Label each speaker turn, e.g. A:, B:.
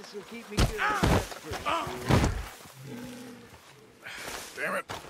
A: This will keep me good.
B: Damn it.